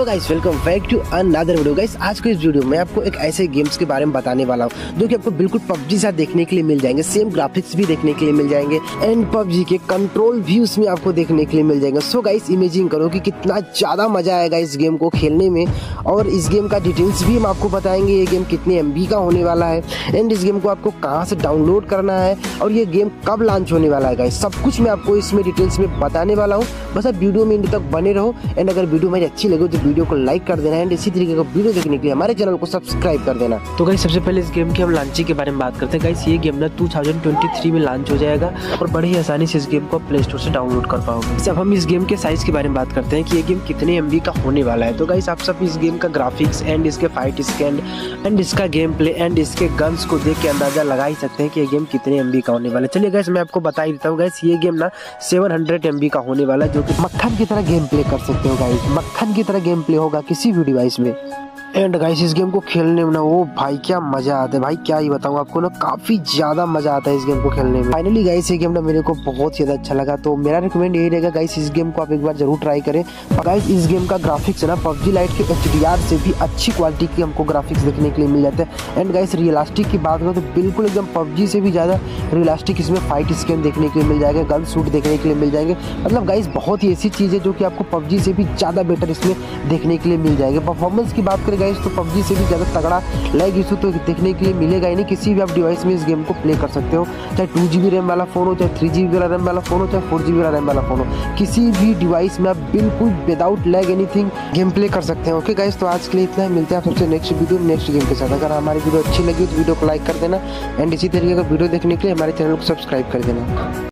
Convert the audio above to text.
Hello guys welcome back to another video guys आज के इस वीडियो में आपको एक ऐसे गेम्स के बारे में बताने वाला हूँ, जो कि आपको बिल्कुल पबजी सा देखने के लिए मिल जाएँगे सेम ग्राफिक्स भी देखने के लिए मिल जाएँगे एंड पबजी के कंट्रोल भी उसमें आपको देखने के लिए मिल जाएँगे। सो गाइस इमेजिन करो कि कितना ज़्यादा मज़ा आएगा इस गेम को खेलने में, और इस गेम का डिटेल्स भी हम आपको बताएँगे, ये गेम कितने एम का होने वाला है एंड इस गेम को आपको कहाँ से डाउनलोड करना है, और ये गेम कब लॉन्च होने वाला है गाइस सब कुछ मैं आपको इसमें डिटेल्स में बताने वाला हूँ। बस आप वीडियो में तक बने रहो एंड अगर वीडियो मेरी अच्छी लगे तो वीडियो को लाइक कर देना एंड इसी तरीके का वीडियो देखने के लिए हमारे चैनल को सब्सक्राइब कर देना। तो गाइस सबसे पहले इस गेम की हम लॉन्चिंग के बारे में बात करते हैं। गाइस ये गेम ना 2023 में लॉन्च हो जाएगा और बड़ी ही आसानी से इस गेम को प्ले स्टोर से डाउनलोड कर पाओगे। अब हम इस गेम के साइज़ के बारे में बात करते हैं कि ये गेम कितने एम का होने वाला है तो गाइस आप सब इस गेम का ग्राफिक्स एंड इसके फाइट स्कैन एंड इसका गेम प्ले एंड इसके गन्स को देख के अंदाज़ा लगा ही सकते हैं कि ये गेम कितने एमबी का होने वाला है। चलिए गाइस मैं आपको बता ही देता हूँ गाइस ये गेम ना सेवन हंड्रेड का होने वाला है, जो कि मक्खन की तरह गेम प्ले कर सकते हो गाइस मक्खन की तरह गेम प्ले होगा किसी भी डिवाइस में। एंड गाइस इस गेम को खेलने में ना वो भाई, क्या मज़ा आता है। भाई, क्या ही बताऊँ आपको ना, काफ़ी ज़्यादा मज़ा आता है इस गेम को खेलने में। फाइनली गाइस ये गेम ना मेरे को बहुत ज़्यादा अच्छा लगा। तो मेरा रिकमेंड यही रहेगा गाइस इस गेम को आप एक बार ज़रूर ट्राई करें। गाइस इस गेम का ग्राफिक्स है ना पबजी लाइट के HDR से भी अच्छी क्वालिटी की हमको ग्राफिक्स देखने के लिए मिल जाता है। एंड गाइस रियलास्टिक की बात करें तो बिल्कुल एकदम पबजी से भी ज़्यादा रियलास्टिक इसमें फाइट स्कैन देखने के लिए मिल जाएगा गन सूट देखने के लिए मिल जाएँगे। मतलब गाइस बहुत ही ऐसी चीज़ है जो कि आपको पबजी से भी ज़्यादा बेटर इसमें देखने के लिए मिल जाएगा। परफॉर्मेंस की बात करें गाइस तो पबजी से भी ज़्यादा तगड़ा लैग इशू तो देखने के लिए मिलेगा ही नहीं। किसी भी आप डिवाइस में इस गेम को प्ले कर सकते हो। चाहे टू जी रैम वाला फ़ोन हो, चाहे थ्री जी वाला रैम वाला फ़ोन हो, चाहे फोर जी रैम वाला फ़ोन हो, किसी भी डिवाइस में आप बिल्कुल without lag anything game play कर सकते हैं। ओके गाइस तो आज के लिए इतना ही। मिलते हैं आप सबसे नेक्स्ट वीडियो नेक्स्ट गेम के साथ। अगर हमारी वीडियो अच्छी लगी तो वीडियो को लाइक कर देना। एंड इसी तरीके का वीडियो देखने के लिए हमारे चैनल को सब्सक्राइब कर देना।